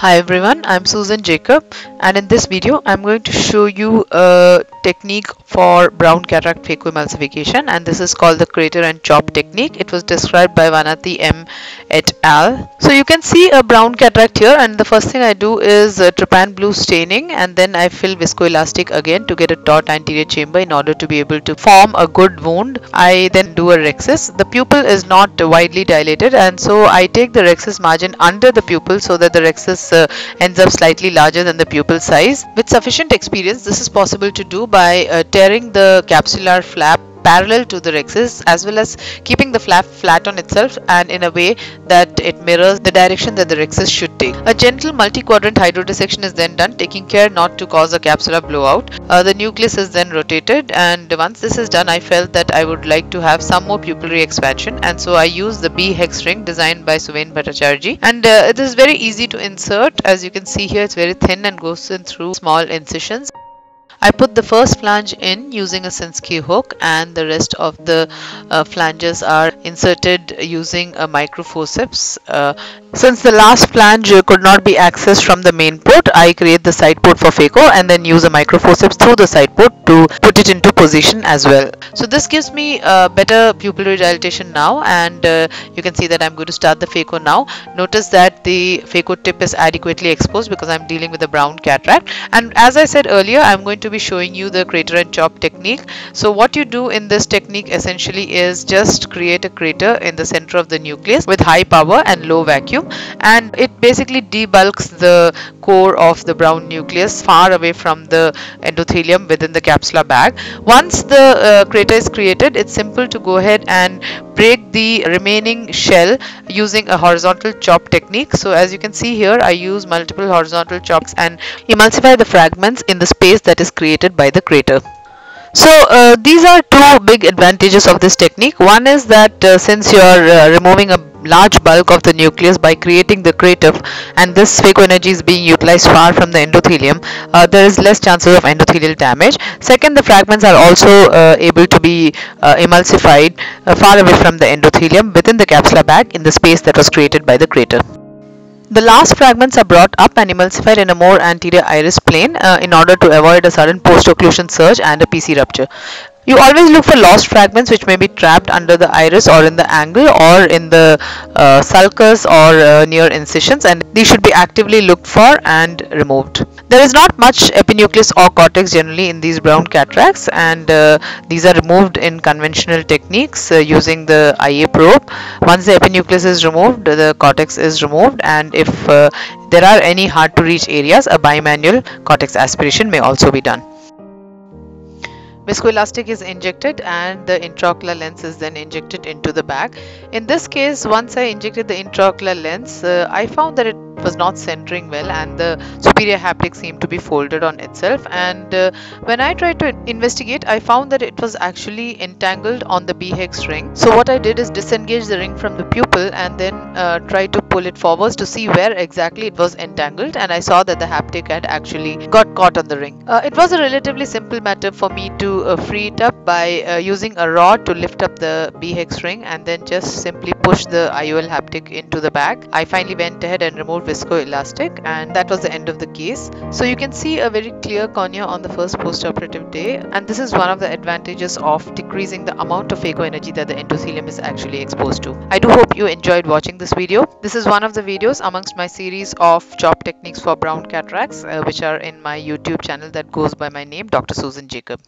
Hi everyone, I'm Soosan Jacob and in this video I'm going to show you a technique for brown cataract phacoemulsification and this is called the crater and chop technique. It was described by Vanathi M et al. So you can see a brown cataract here and the first thing I do is uh, trypan blue staining and then I fill viscoelastic again to get a taut anterior chamber in order to be able to form a good wound. I then do a rhexis. The pupil is not widely dilated and so I take the rhexis margin under the pupil so that the rhexis uh, ends up slightly larger than the pupil size. With sufficient experience, this is possible to do by uh, tearing the capsular flap parallel to the rhexis as well as keeping the flap flat on itself and in a way that it mirrors the direction that the rhexis should take. A gentle multi-quadrant hydrodissection is then done taking care not to cause a capsular blowout. Uh, the nucleus is then rotated and once this is done I felt that I would like to have some more pupillary expansion and so I used the B hex ring designed by Suven Bhattacharjee and uh, it is very easy to insert as you can see here it's very thin and goes in through small incisions. I put the first flange in using a Sinskey hook and the rest of the uh, flanges are inserted using a microforceps. Uh, since the last flange could not be accessed from the main port, I create the side port for phaco and then use a microforceps through the side port to put it into position as well. So this gives me a better pupillary dilatation now and uh, you can see that I'm going to start the phaco now. Notice that the phaco tip is adequately exposed because I'm dealing with a brown cataract and as I said earlier I'm going to to be showing you the crater and chop technique. So what you do in this technique essentially is just create a crater in the center of the nucleus with high power and low vacuum and it basically debulks the core of the brown nucleus far away from the endothelium within the capsular bag. Once the uh, crater is created, it's simple to go ahead and break the remaining shell using a horizontal chop technique. So as you can see here, I use multiple horizontal chops and emulsify the fragments in the space that is created by the crater. So uh, these are two big advantages of this technique. One is that uh, since you are uh, removing a large bulk of the nucleus by creating the crater and this phaco energy is being utilized far from the endothelium, uh, there is less chances of endothelial damage. Second, the fragments are also uh, able to be uh, emulsified far away from the endothelium within the capsular bag in the space that was created by the crater. The last fragments are brought up and emulsified in a more anterior iris plane uh, in order to avoid a sudden post-occlusion surge and a PC rupture. You always look for lost fragments which may be trapped under the iris or in the angle or in the uh, sulcus or uh, near incisions and these should be actively looked for and removed. There is not much epinucleus or cortex generally in these brown cataracts and uh, these are removed in conventional techniques uh, using the IA probe. Once the epinucleus is removed, the cortex is removed and if uh, there are any hard to reach areas, a bimanual cortex aspiration may also be done. Viscoelastic is injected and the intraocular lens is then injected into the bag. In this case, once I injected the intraocular lens, uh, I found that it was not centering well and the superior haptic seemed to be folded on itself and uh, when I tried to investigate I found that it was actually entangled on the B-hex ring so what I did is disengage the ring from the pupil and then uh, try to pull it forwards to see where exactly it was entangled and I saw that the haptic had actually got caught on the ring. Uh, it was a relatively simple matter for me to uh, free it up by uh, using a rod to lift up the B-hex ring and then just simply push the IOL haptic into the bag. I finally went ahead and removed viscoelastic and that was the end of the case. So you can see a very clear cornea on the first post-operative day and this is one of the advantages of decreasing the amount of phaco energy that the endothelium is actually exposed to. I do hope you enjoyed watching this video. This is one of the videos amongst my series of chop techniques for brown cataracts uh, which are in my YouTube channel that goes by my name Dr. Soosan Jacob.